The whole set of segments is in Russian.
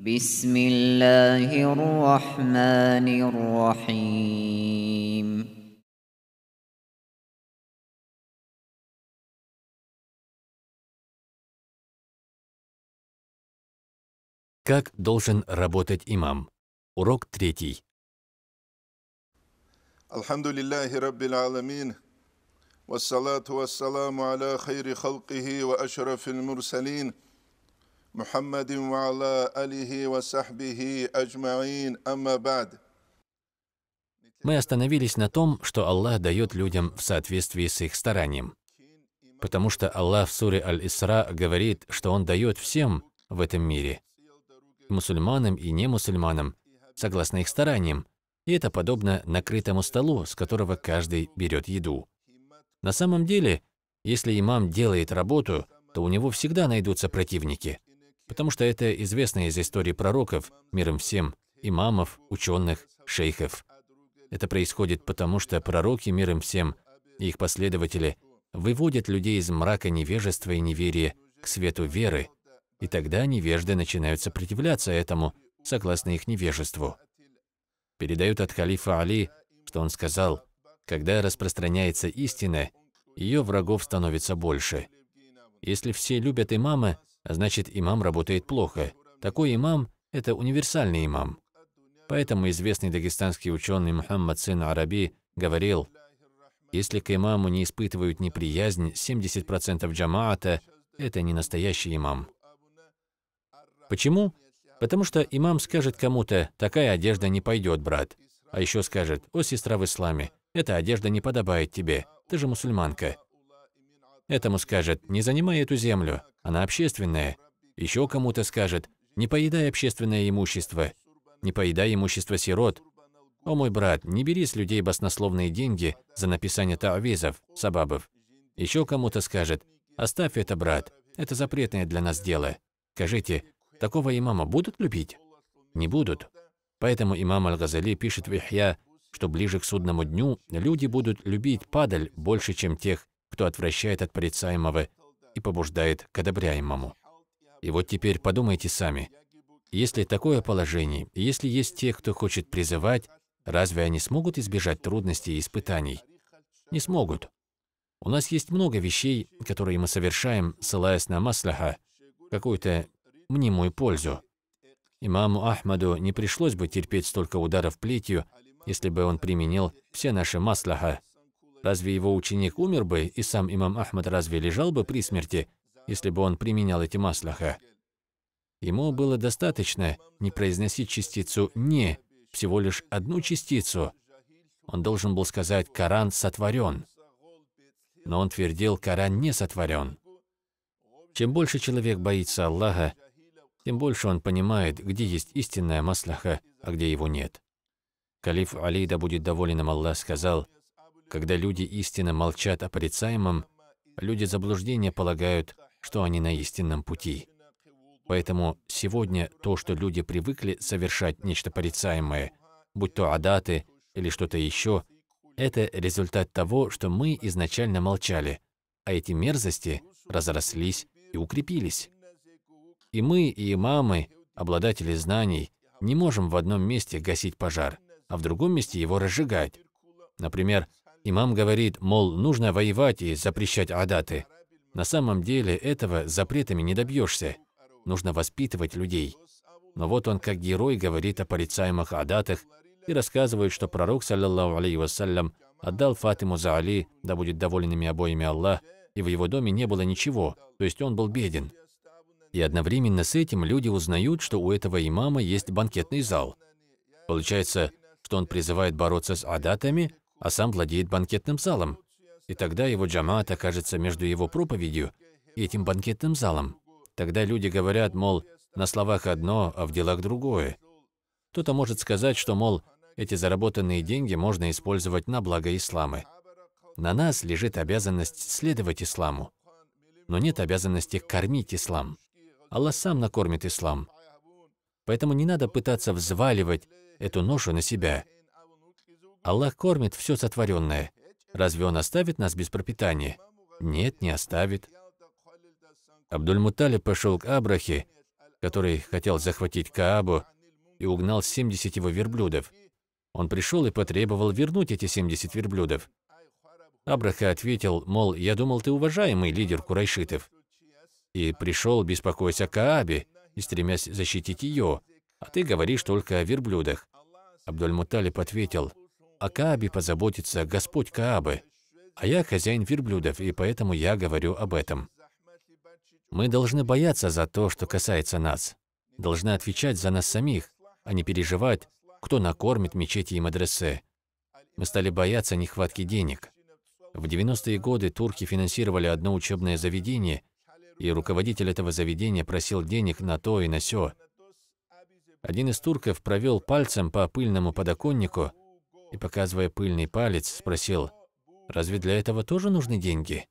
بسم الله الرحمن الرحيم Как должен работать имам? Урок третий. الحمد لله رب العالمين والصلاة والسلام على خير خلقه وأشرف المرسلين محمد وعلى آله وصحبه أجمعين أما بعد Мы остановились на том, что Аллах дает людям в соответствии с их старанием. Потому что Аллах в суре Аль-Исра говорит, что Он дает всем в этом мире, мусульманам и немусульманам, согласно их стараниям, и это подобно накрытому столу, с которого каждый берет еду. На самом деле, если имам делает работу, то у него всегда найдутся противники, потому что это известно из истории пророков, миром всем, имамов, ученых, шейхов. Это происходит потому, что пророки миром всем и их последователи выводят людей из мрака невежества и неверия к свету веры, и тогда невежды начинают сопротивляться этому, согласно их невежеству. Передают от халифа Али, что он сказал, когда распространяется истина, ее врагов становится больше. Если все любят имама, значит имам работает плохо. Такой имам – это универсальный имам. Поэтому известный дагестанский ученый Мухаммад сын Араби говорил, если к имаму не испытывают неприязнь 70% джамаата, это не настоящий имам. Почему? Потому что имам скажет кому-то, такая одежда не пойдет, брат. А еще скажет, о, сестра в исламе, эта одежда не подобает тебе, ты же мусульманка. Этому скажет, не занимай эту землю, она общественная. Еще кому-то скажет, не поедай общественное имущество, не поедай имущество сирот. О мой брат, не бери с людей баснословные деньги за написание та'визов, сабабов. Еще кому-то скажет, оставь это, брат, это запретное для нас дело. Скажите, такого имама будут любить? Не будут. Поэтому имам Аль-Газали пишет в Ихья, что ближе к судному дню люди будут любить падаль больше, чем тех, кто отвращает от порицаемого и побуждает к одобряемому. И вот теперь подумайте сами. Если такое положение, если есть те, кто хочет призывать, разве они смогут избежать трудностей и испытаний? Не смогут. У нас есть много вещей, которые мы совершаем, ссылаясь на маслаха, какую-то мнимую пользу. Имаму Ахмаду не пришлось бы терпеть столько ударов плетью, если бы он применил все наши маслаха. Разве его ученик умер бы, и сам имам Ахмад разве лежал бы при смерти, если бы он применял эти маслаха? Ему было достаточно не произносить частицу «не», всего лишь одну частицу. Он должен был сказать «Коран сотворен». Но он твердил «Коран не сотворен». Чем больше человек боится Аллаха, тем больше он понимает, где есть истинная маслаха, а где его нет. Калиф Али, да будет доволен им Аллах, сказал, когда люди истинно молчат о порицаемом, люди заблуждения полагают, что они на истинном пути. Поэтому сегодня то, что люди привыкли совершать нечто порицаемое, будь то адаты или что-то еще, это результат того, что мы изначально молчали, а эти мерзости разрослись и укрепились. И мы, и имамы, обладатели знаний, не можем в одном месте гасить пожар, а в другом месте его разжигать. Например, имам говорит, мол, нужно воевать и запрещать адаты. На самом деле этого запретами не добьешься. Нужно воспитывать людей. Но вот он как герой говорит о порицаемых адатах и рассказывает, что пророк, саллаллаху алейхи вассалям, отдал Фатиму за Али, да будет доволен ими обоими Аллах, и в его доме не было ничего, то есть он был беден. И одновременно с этим люди узнают, что у этого имама есть банкетный зал. Получается, что он призывает бороться с адатами, а сам владеет банкетным залом. И тогда его джамаат окажется между его проповедью и этим банкетным залом. Тогда люди говорят, мол, на словах одно, а в делах другое. Кто-то может сказать, что, мол, эти заработанные деньги можно использовать на благо ислама. На нас лежит обязанность следовать исламу, но нет обязанности кормить ислам. Аллах сам накормит ислам. Поэтому не надо пытаться взваливать эту ношу на себя. Аллах кормит все сотворенное. Разве Он оставит нас без пропитания? Нет, не оставит. Абдуль-Муталиб пошел к Абрахе, который хотел захватить Каабу и угнал 70 его верблюдов. Он пришел и потребовал вернуть эти 70 верблюдов. Абраха ответил, мол, я думал, ты уважаемый лидер курайшитов. И пришел, беспокоясь о Каабе и стремясь защитить ее, а ты говоришь только о верблюдах. Абдуль-Муталиб ответил, о Каабе позаботится Господь Каабы, а я хозяин верблюдов, и поэтому я говорю об этом. Мы должны бояться за то, что касается нас. Должны отвечать за нас самих, а не переживать, кто накормит мечети и мадресе. Мы стали бояться нехватки денег. В 90-е годы турки финансировали одно учебное заведение, и руководитель этого заведения просил денег на то и на сё. Один из турков провел пальцем по пыльному подоконнику и, показывая пыльный палец, спросил, «Разве для этого тоже нужны деньги?»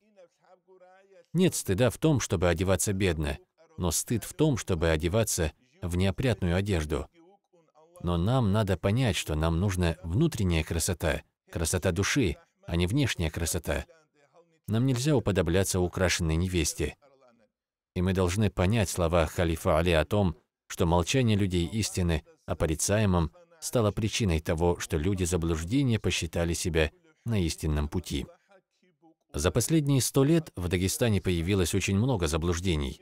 Нет стыда в том, чтобы одеваться бедно, но стыд в том, чтобы одеваться в неопрятную одежду. Но нам надо понять, что нам нужна внутренняя красота, красота души, а не внешняя красота. Нам нельзя уподобляться украшенной невесте. И мы должны понять слова халифа Али о том, что молчание людей истины о порицаемом стало причиной того, что люди заблуждения посчитали себя на истинном пути. За последние сто лет в Дагестане появилось очень много заблуждений,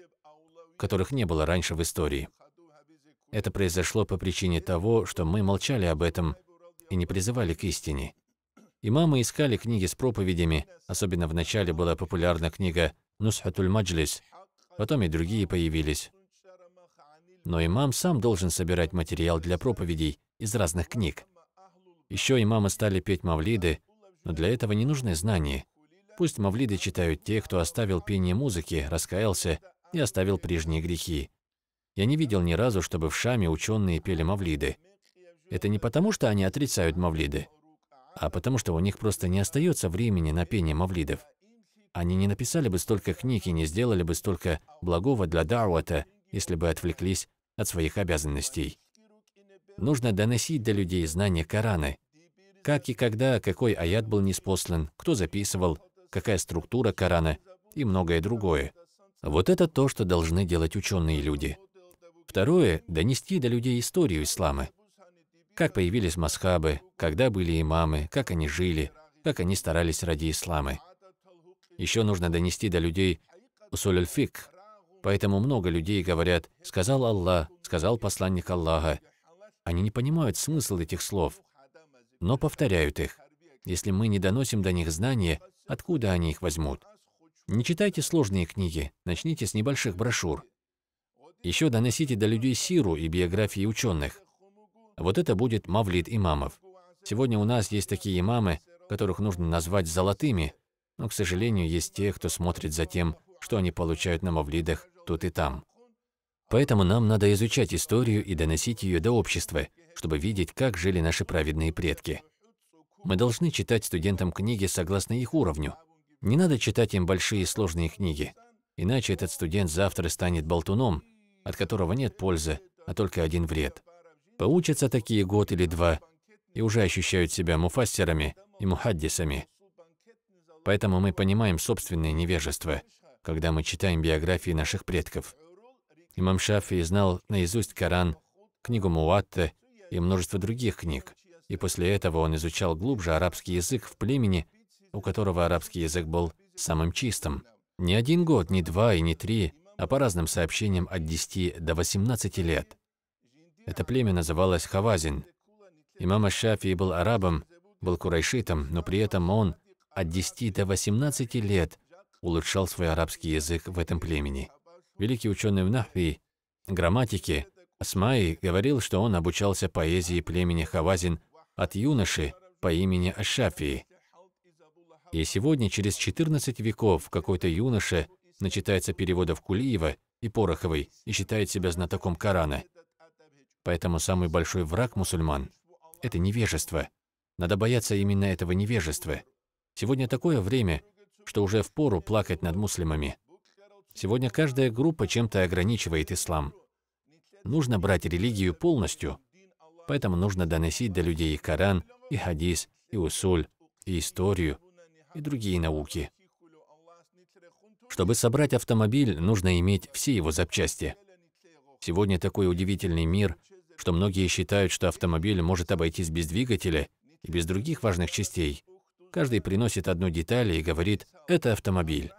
которых не было раньше в истории. Это произошло по причине того, что мы молчали об этом и не призывали к истине. Имамы искали книги с проповедями, особенно в начале была популярна книга «Нусхатуль Маджлис», потом и другие появились. Но имам сам должен собирать материал для проповедей из разных книг. Еще имамы стали петь мавлиды, но для этого не нужны знания. Пусть мавлиды читают те, кто оставил пение музыки, раскаялся и оставил прежние грехи. Я не видел ни разу, чтобы в Шаме ученые пели мавлиды. Это не потому, что они отрицают мавлиды, а потому что у них просто не остается времени на пение мавлидов. Они не написали бы столько книг и не сделали бы столько благого для дауата, если бы отвлеклись от своих обязанностей. Нужно доносить до людей знания Корана. Как и когда, какой аят был неспослан, кто записывал, какая структура Корана и многое другое. Вот это то, что должны делать ученые люди. Второе – донести до людей историю ислама. Как появились масхабы, когда были имамы, как они жили, как они старались ради ислама. Еще нужно донести до людей усуль фик Поэтому много людей говорят «сказал Аллах», «сказал посланник Аллаха». Они не понимают смысл этих слов, но повторяют их. Если мы не доносим до них знания, Откуда они их возьмут? Не читайте сложные книги, начните с небольших брошюр. Еще доносите до людей сиру и биографии ученых. Вот это будет мавлид имамов. Сегодня у нас есть такие имамы, которых нужно назвать золотыми, но, к сожалению, есть те, кто смотрит за тем, что они получают на мавлидах тут и там. Поэтому нам надо изучать историю и доносить ее до общества, чтобы видеть, как жили наши праведные предки. Мы должны читать студентам книги согласно их уровню. Не надо читать им большие сложные книги, иначе этот студент завтра станет болтуном, от которого нет пользы, а только один вред. Поучатся такие год или два и уже ощущают себя муфассерами и мухаддисами. Поэтому мы понимаем собственное невежество, когда мы читаем биографии наших предков. Имам Шафи знал наизусть Коран, книгу Муатта и множество других книг и после этого он изучал глубже арабский язык в племени, у которого арабский язык был самым чистым. Не один год, не два и не три, а по разным сообщениям от 10 до 18 лет. Это племя называлось Хавазин. Имам Шафии был арабом, был курайшитом, но при этом он от 10 до 18 лет улучшал свой арабский язык в этом племени. Великий ученый в Нахви, грамматике, Асмаи говорил, что он обучался поэзии племени Хавазин от юноши по имени Ашафии. И сегодня, через 14 веков, какой-то юноша начитается переводов Кулиева и Пороховой и считает себя знатоком Корана. Поэтому самый большой враг мусульман – это невежество. Надо бояться именно этого невежества. Сегодня такое время, что уже впору плакать над муслимами. Сегодня каждая группа чем-то ограничивает ислам. Нужно брать религию полностью – Поэтому нужно доносить до людей и Коран, и хадис, и усуль, и историю, и другие науки. Чтобы собрать автомобиль, нужно иметь все его запчасти. Сегодня такой удивительный мир, что многие считают, что автомобиль может обойтись без двигателя и без других важных частей. Каждый приносит одну деталь и говорит «это автомобиль».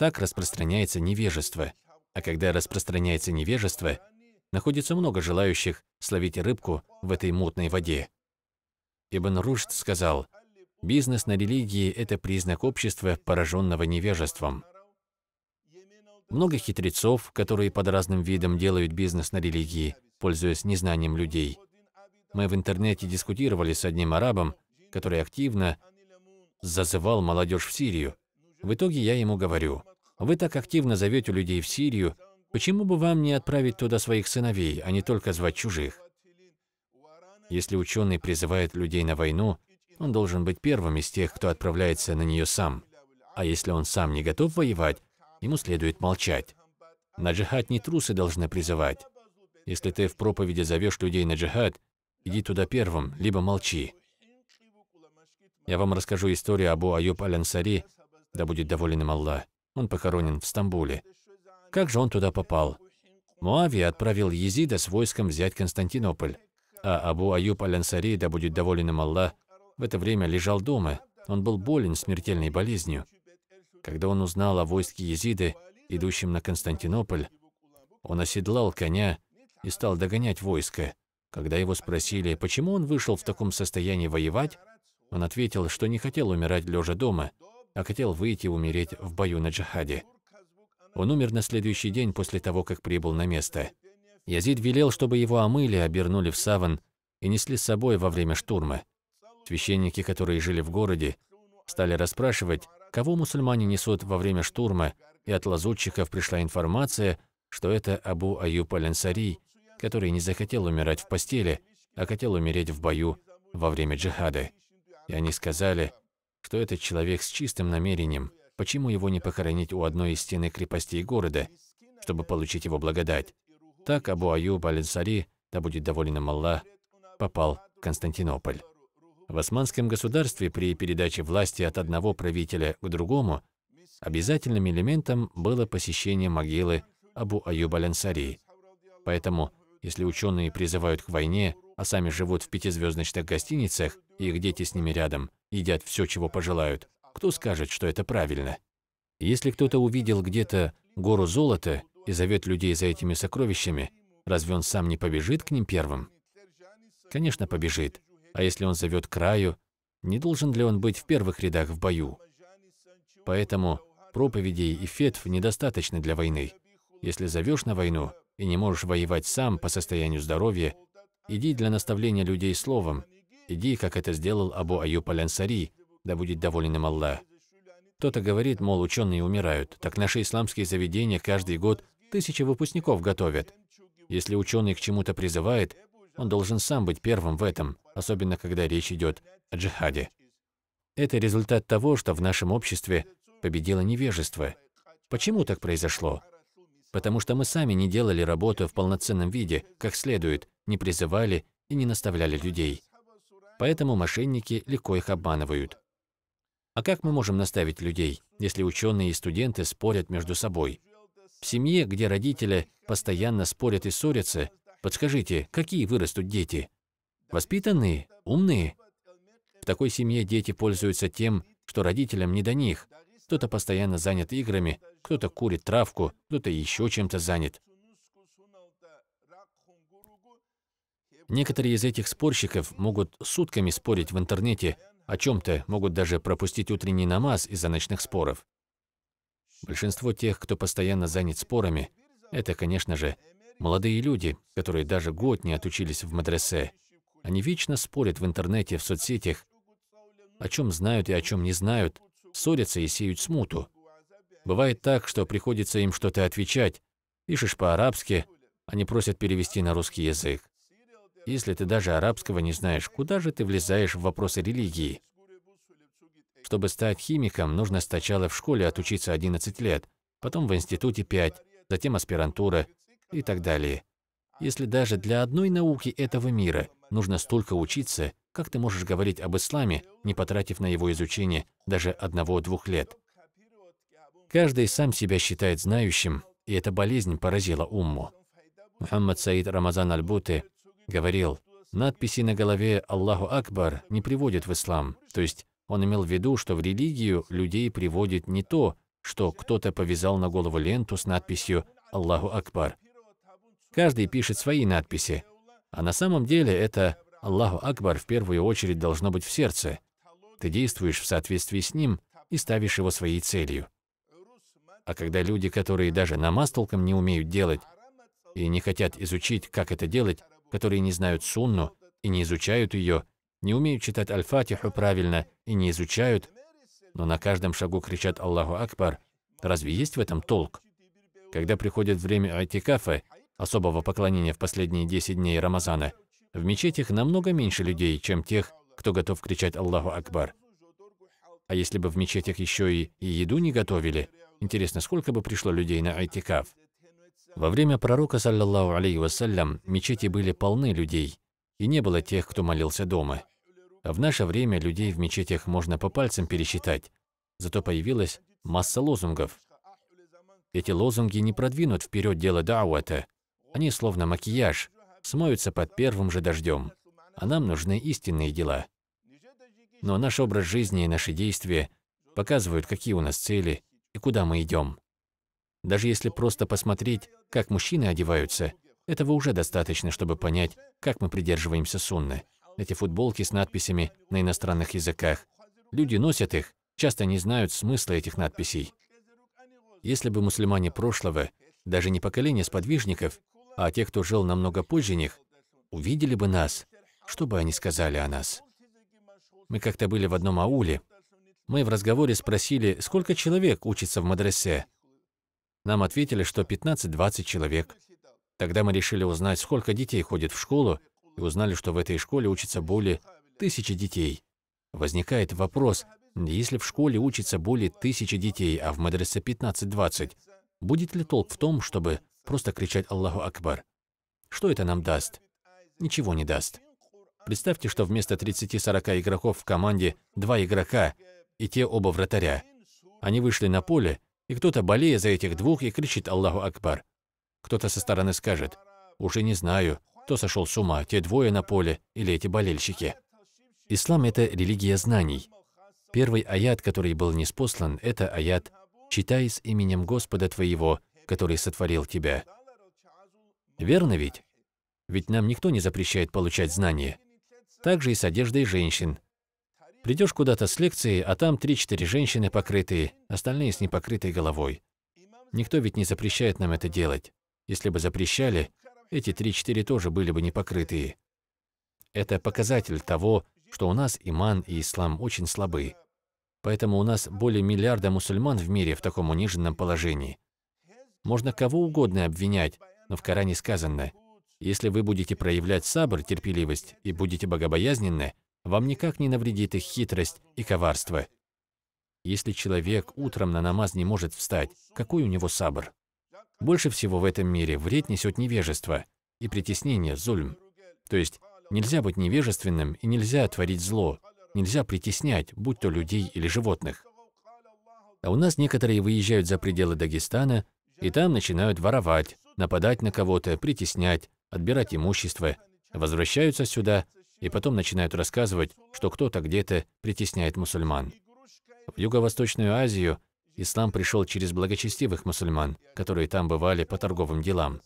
Так распространяется невежество. А когда распространяется невежество, находится много желающих словить рыбку в этой мутной воде. Ибн Рушд сказал, «Бизнес на религии – это признак общества, пораженного невежеством». Много хитрецов, которые под разным видом делают бизнес на религии, пользуясь незнанием людей. Мы в интернете дискутировали с одним арабом, который активно зазывал молодежь в Сирию. В итоге я ему говорю, вы так активно зовете людей в Сирию, почему бы вам не отправить туда своих сыновей, а не только звать чужих? Если ученый призывает людей на войну, он должен быть первым из тех, кто отправляется на нее сам. А если он сам не готов воевать, ему следует молчать. На джихад не трусы должны призывать. Если ты в проповеди зовешь людей на джихад, иди туда первым, либо молчи. Я вам расскажу историю Абу Аюб Аль-Ансари, да будет доволен им Аллах. Он похоронен в Стамбуле. Как же он туда попал? Муавия отправил Езида с войском взять Константинополь, а Абу Аюб Аль-Ансари, да будет доволен им Аллах, в это время лежал дома. Он был болен смертельной болезнью. Когда он узнал о войске Езиды, идущем на Константинополь, он оседлал коня и стал догонять войско. Когда его спросили, почему он вышел в таком состоянии воевать, он ответил, что не хотел умирать лежа дома, а хотел выйти умереть в бою на джихаде. Он умер на следующий день после того, как прибыл на место. Язид велел, чтобы его омыли, обернули в саван и несли с собой во время штурма. Священники, которые жили в городе, стали расспрашивать, кого мусульмане несут во время штурма, и от лазутчиков пришла информация, что это Абу Аюб Аль-Ансари, который не захотел умирать в постели, а хотел умереть в бою во время джихада. И они сказали, что этот человек с чистым намерением, почему его не похоронить у одной из стены крепостей города, чтобы получить его благодать. Так Абу Аюб Аль-Сари, да будет доволен им Аллах, попал в Константинополь. В османском государстве при передаче власти от одного правителя к другому обязательным элементом было посещение могилы Абу Аюб Аль-Ансари. Поэтому, если ученые призывают к войне, а сами живут в пятизвездочных гостиницах, и их дети с ними рядом, едят все, чего пожелают, кто скажет, что это правильно? Если кто-то увидел где-то гору золота и зовет людей за этими сокровищами, разве он сам не побежит к ним первым? Конечно, побежит. А если он зовет к краю, не должен ли он быть в первых рядах в бою? Поэтому проповедей и фетв недостаточно для войны. Если зовешь на войну и не можешь воевать сам по состоянию здоровья, Иди для наставления людей словом. Иди, как это сделал Абу Аюб Аль-Ансари, да будет доволен им Аллах. Кто-то говорит, мол, ученые умирают, так наши исламские заведения каждый год тысячи выпускников готовят. Если ученый к чему-то призывает, он должен сам быть первым в этом, особенно когда речь идет о джихаде. Это результат того, что в нашем обществе победило невежество. Почему так произошло? Потому что мы сами не делали работу в полноценном виде, как следует, не призывали и не наставляли людей. Поэтому мошенники легко их обманывают. А как мы можем наставить людей, если ученые и студенты спорят между собой? В семье, где родители постоянно спорят и ссорятся, подскажите, какие вырастут дети? Воспитанные? Умные? В такой семье дети пользуются тем, что родителям не до них. Кто-то постоянно занят играми, кто-то курит травку, кто-то еще чем-то занят. Некоторые из этих спорщиков могут сутками спорить в интернете о чем-то, могут даже пропустить утренний намаз из-за ночных споров. Большинство тех, кто постоянно занят спорами, это, конечно же, молодые люди, которые даже год не отучились в мадресе. Они вечно спорят в интернете, в соцсетях, о чем знают и о чем не знают, ссорятся и сеют смуту. Бывает так, что приходится им что-то отвечать. Пишешь по-арабски, они просят перевести на русский язык. Если ты даже арабского не знаешь, куда же ты влезаешь в вопросы религии? Чтобы стать химиком, нужно сначала в школе отучиться 11 лет, потом в институте 5, затем аспирантура и так далее. Если даже для одной науки этого мира нужно столько учиться, как ты можешь говорить об исламе, не потратив на его изучение даже одного-двух лет? Каждый сам себя считает знающим, и эта болезнь поразила умму. Мухаммад Саид Рамазан Аль-Буты говорил, надписи на голове «Аллаху Акбар» не приводят в ислам. То есть он имел в виду, что в религию людей приводит не то, что кто-то повязал на голову ленту с надписью «Аллаху Акбар». Каждый пишет свои надписи, а на самом деле это «Аллаху Акбар» в первую очередь должно быть в сердце. Ты действуешь в соответствии с ним и ставишь его своей целью. А когда люди, которые даже намаз толком не умеют делать и не хотят изучить, как это делать, которые не знают сунну и не изучают ее, не умеют читать аль-фатиху правильно и не изучают, но на каждом шагу кричат Аллаху Акбар, разве есть в этом толк? Когда приходит время айтикафа, особого поклонения в последние 10 дней Рамазана, в мечетях намного меньше людей, чем тех, кто готов кричать Аллаху Акбар. А если бы в мечетях еще и, и еду не готовили, интересно, сколько бы пришло людей на айтикаф? Во время пророка, саллаллаху алейхи вассалям, мечети были полны людей, и не было тех, кто молился дома. А в наше время людей в мечетях можно по пальцам пересчитать, зато появилась масса лозунгов. Эти лозунги не продвинут вперед дело дауата, они словно макияж, смоются под первым же дождем, а нам нужны истинные дела. Но наш образ жизни и наши действия показывают, какие у нас цели и куда мы идем. Даже если просто посмотреть, как мужчины одеваются, этого уже достаточно, чтобы понять, как мы придерживаемся сунны. Эти футболки с надписями на иностранных языках. Люди носят их, часто не знают смысла этих надписей. Если бы мусульмане прошлого, даже не поколение сподвижников, а те, кто жил намного позже них, увидели бы нас, что бы они сказали о нас? Мы как-то были в одном ауле. Мы в разговоре спросили, сколько человек учится в мадресе. Нам ответили, что 15-20 человек. Тогда мы решили узнать, сколько детей ходит в школу, и узнали, что в этой школе учатся более тысячи детей. Возникает вопрос, если в школе учится более тысячи детей, а в мадресе 15-20, будет ли толк в том, чтобы просто кричать Аллаху Акбар? Что это нам даст? Ничего не даст. Представьте, что вместо 30-40 игроков в команде два игрока, и те оба вратаря. Они вышли на поле и кто-то, болея за этих двух, и кричит Аллаху Акбар. Кто-то со стороны скажет, уже не знаю, кто сошел с ума, те двое на поле или эти болельщики. Ислам – это религия знаний. Первый аят, который был неспослан, это аят «Читай с именем Господа твоего, который сотворил тебя». Верно ведь? Ведь нам никто не запрещает получать знания. Так же и с одеждой женщин. Придешь куда-то с лекцией, а там три-четыре женщины покрытые, остальные с непокрытой головой. Никто ведь не запрещает нам это делать. Если бы запрещали, эти три-четыре тоже были бы непокрытые. Это показатель того, что у нас иман и ислам очень слабы. Поэтому у нас более миллиарда мусульман в мире в таком униженном положении. Можно кого угодно обвинять, но в Коране сказано, если вы будете проявлять сабр, терпеливость и будете богобоязненны, вам никак не навредит их хитрость и коварство. Если человек утром на намаз не может встать, какой у него сабр? Больше всего в этом мире вред несет невежество и притеснение, зульм. То есть нельзя быть невежественным и нельзя творить зло, нельзя притеснять, будь то людей или животных. А у нас некоторые выезжают за пределы Дагестана и там начинают воровать, нападать на кого-то, притеснять, отбирать имущество, возвращаются сюда и потом начинают рассказывать, что кто-то где-то притесняет мусульман. В Юго-Восточную Азию ислам пришел через благочестивых мусульман, которые там бывали по торговым делам.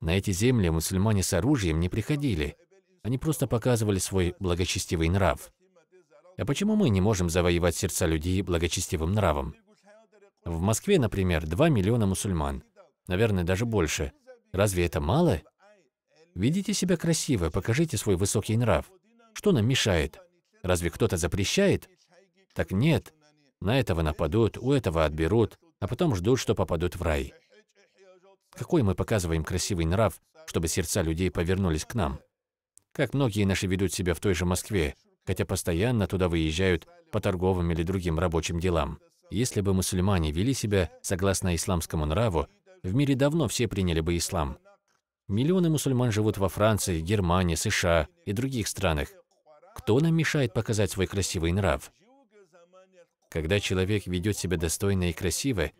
На эти земли мусульмане с оружием не приходили, они просто показывали свой благочестивый нрав. А почему мы не можем завоевать сердца людей благочестивым нравом? В Москве, например, 2 миллиона мусульман. Наверное, даже больше. Разве это мало? Ведите себя красиво, покажите свой высокий нрав. Что нам мешает? Разве кто-то запрещает? Так нет. На этого нападут, у этого отберут, а потом ждут, что попадут в рай. Какой мы показываем красивый нрав, чтобы сердца людей повернулись к нам? Как многие наши ведут себя в той же Москве, хотя постоянно туда выезжают по торговым или другим рабочим делам. Если бы мусульмане вели себя согласно исламскому нраву, в мире давно все приняли бы ислам. Миллионы мусульман живут во Франции, Германии, США и других странах. Кто нам мешает показать свой красивый нрав? Когда человек ведет себя достойно и красиво,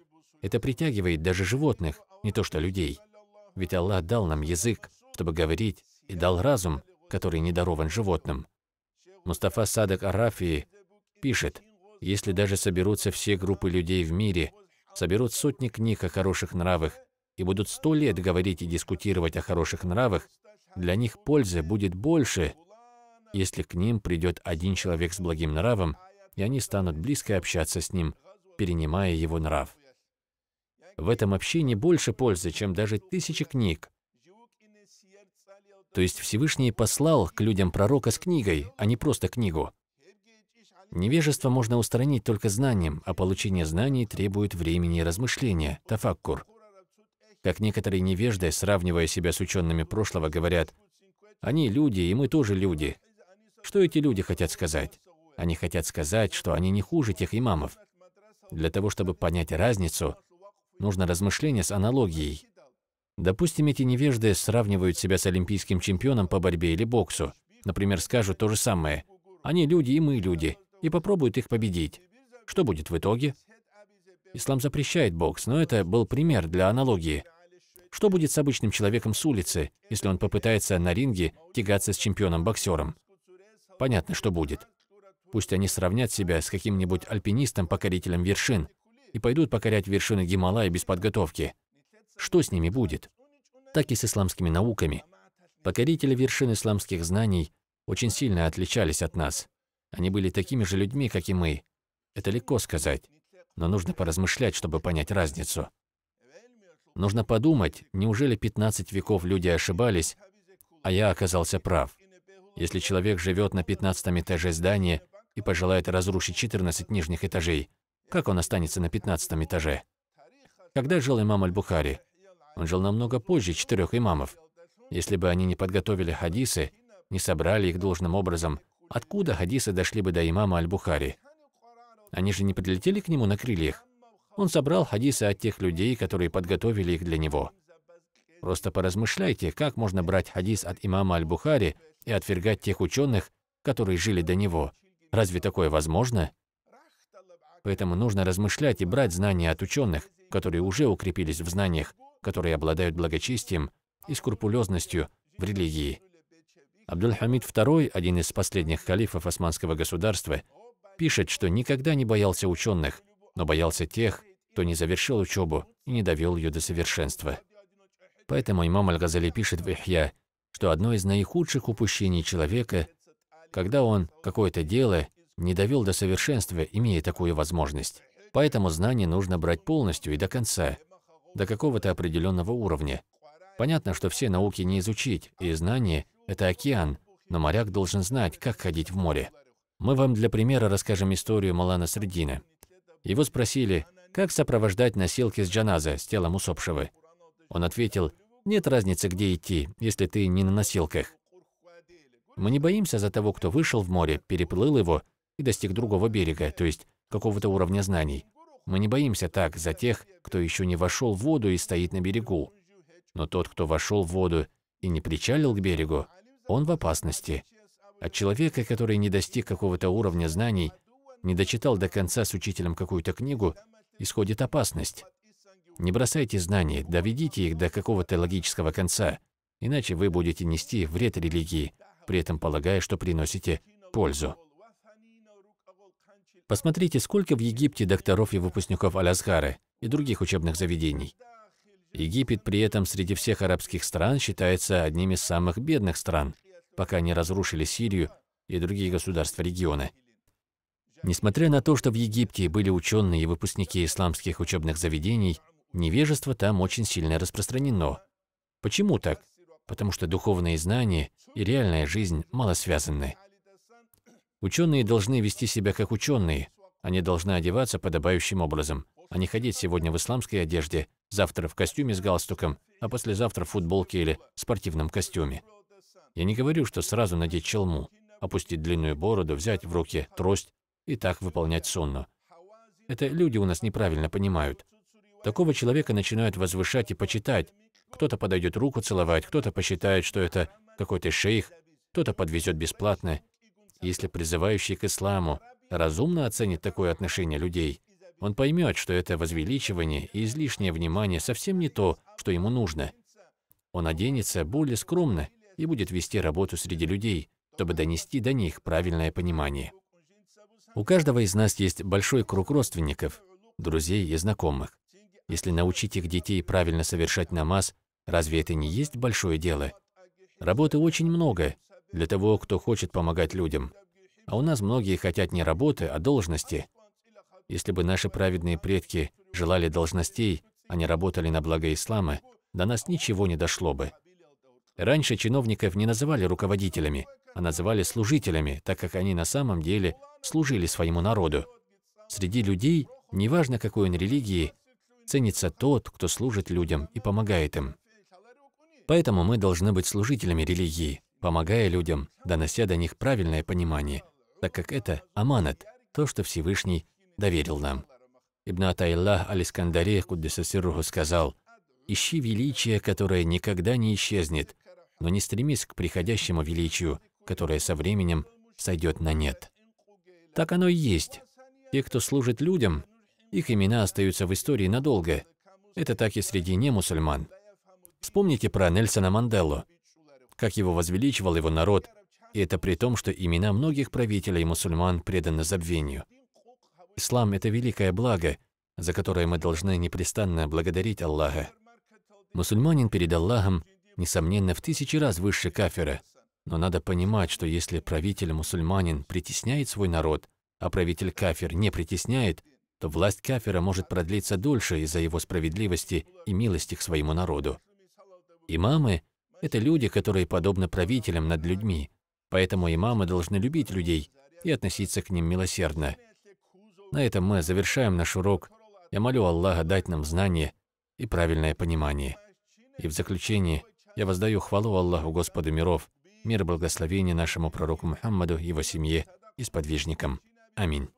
это притягивает даже животных, не то что людей. Ведь Аллах дал нам язык, чтобы говорить, и дал разум, который не дарован животным. Мустафа Садак Арафии пишет, если даже соберутся все группы людей в мире, соберут сотни книг о хороших нравах и будут сто лет говорить и дискутировать о хороших нравах, для них пользы будет больше, если к ним придет один человек с благим нравом, и они станут близко общаться с ним, перенимая его нрав. В этом общении больше пользы, чем даже тысячи книг. То есть Всевышний послал к людям пророка с книгой, а не просто книгу. Невежество можно устранить только знанием, а получение знаний требует времени и размышления, тафаккур. Как некоторые невежды, сравнивая себя с учеными прошлого, говорят, «Они люди, и мы тоже люди». Что эти люди хотят сказать? Они хотят сказать, что они не хуже тех имамов. Для того, чтобы понять разницу, нужно размышление с аналогией. Допустим, эти невежды сравнивают себя с олимпийским чемпионом по борьбе или боксу. Например, скажут то же самое. Они люди, и мы люди и попробует их победить. Что будет в итоге? Ислам запрещает бокс, но это был пример для аналогии. Что будет с обычным человеком с улицы, если он попытается на ринге тягаться с чемпионом-боксером? Понятно, что будет. Пусть они сравнят себя с каким-нибудь альпинистом-покорителем вершин и пойдут покорять вершины Гималая без подготовки. Что с ними будет? Так и с исламскими науками. Покорители вершин исламских знаний очень сильно отличались от нас. Они были такими же людьми, как и мы. Это легко сказать, но нужно поразмышлять, чтобы понять разницу. Нужно подумать, неужели 15 веков люди ошибались, а я оказался прав. Если человек живет на 15 этаже здания и пожелает разрушить 14 нижних этажей, как он останется на 15 этаже? Когда жил имам Аль-Бухари? Он жил намного позже четырех имамов. Если бы они не подготовили хадисы, не собрали их должным образом, Откуда хадисы дошли бы до имама Аль-Бухари? Они же не прилетели к нему на крыльях. Он собрал хадисы от тех людей, которые подготовили их для него. Просто поразмышляйте, как можно брать хадис от имама Аль-Бухари и отвергать тех ученых, которые жили до него. Разве такое возможно? Поэтому нужно размышлять и брать знания от ученых, которые уже укрепились в знаниях, которые обладают благочестием и скрупулезностью в религии. Абдуль-Хамид II, один из последних халифов османского государства, пишет, что никогда не боялся ученых, но боялся тех, кто не завершил учебу и не довел ее до совершенства. Поэтому имам Аль-Газали пишет в Ихья, что одно из наихудших упущений человека, когда он какое-то дело не довел до совершенства, имея такую возможность. Поэтому знание нужно брать полностью и до конца, до какого-то определенного уровня. Понятно, что все науки не изучить, и знание это океан, но моряк должен знать, как ходить в море. Мы вам для примера расскажем историю Малана Средина. Его спросили, как сопровождать носилки с джаназа, с телом усопшего. Он ответил, нет разницы, где идти, если ты не на носилках. Мы не боимся за того, кто вышел в море, переплыл его и достиг другого берега, то есть какого-то уровня знаний. Мы не боимся так за тех, кто еще не вошел в воду и стоит на берегу. Но тот, кто вошел в воду и не причалил к берегу, он в опасности. От человека, который не достиг какого-то уровня знаний, не дочитал до конца с учителем какую-то книгу, исходит опасность. Не бросайте знания, доведите их до какого-то логического конца, иначе вы будете нести вред религии, при этом полагая, что приносите пользу. Посмотрите, сколько в Египте докторов и выпускников Аль-Азхара и других учебных заведений. Египет при этом среди всех арабских стран считается одним из самых бедных стран, пока не разрушили Сирию и другие государства региона. Несмотря на то, что в Египте были ученые и выпускники исламских учебных заведений, невежество там очень сильно распространено. Почему так? Потому что духовные знания и реальная жизнь мало связаны. Ученые должны вести себя как ученые, они должны одеваться подобающим образом, а не ходить сегодня в исламской одежде, завтра в костюме с галстуком, а послезавтра в футболке или спортивном костюме. Я не говорю, что сразу надеть челму, опустить длинную бороду, взять в руки трость и так выполнять сонну. Это люди у нас неправильно понимают. Такого человека начинают возвышать и почитать. Кто-то подойдет руку целовать, кто-то посчитает, что это какой-то шейх, кто-то подвезет бесплатно. Если призывающий к исламу разумно оценит такое отношение людей, он поймет, что это возвеличивание и излишнее внимание совсем не то, что ему нужно. он оденется более скромно и будет вести работу среди людей, чтобы донести до них правильное понимание. У каждого из нас есть большой круг родственников, друзей и знакомых. Если научить их детей правильно совершать намаз, разве это не есть большое дело? Работы очень много для того, кто хочет помогать людям. А у нас многие хотят не работы, а должности. Если бы наши праведные предки желали должностей, а не работали на благо ислама, до нас ничего не дошло бы. Раньше чиновников не называли руководителями, а называли служителями, так как они на самом деле служили своему народу. Среди людей, неважно какой он религии, ценится тот, кто служит людям и помогает им. Поэтому мы должны быть служителями религии, помогая людям, донося до них правильное понимание, так как это аманат, то, что Всевышний доверил нам. Ибн Атайлах Аль-Искандари Куддисасируху сказал, «Ищи величие, которое никогда не исчезнет, но не стремись к приходящему величию, которое со временем сойдет на нет». Так оно и есть. Те, кто служит людям, их имена остаются в истории надолго. Это так и среди немусульман. Вспомните про Нельсона Манделу, как его возвеличивал его народ, и это при том, что имена многих правителей мусульман преданы забвению. Ислам – это великое благо, за которое мы должны непрестанно благодарить Аллаха. Мусульманин перед Аллахом, несомненно, в тысячи раз выше кафира, но надо понимать, что если правитель-мусульманин притесняет свой народ, а правитель кафир не притесняет, то власть кафира может продлиться дольше из-за его справедливости и милости к своему народу. Имамы – это люди, которые подобны правителям над людьми, поэтому имамы должны любить людей и относиться к ним милосердно. На этом мы завершаем наш урок. Я молю Аллаха дать нам знание и правильное понимание. И в заключение я воздаю хвалу Аллаху Господу миров, мир и благословение нашему пророку Мухаммаду, его семье и сподвижникам. Аминь.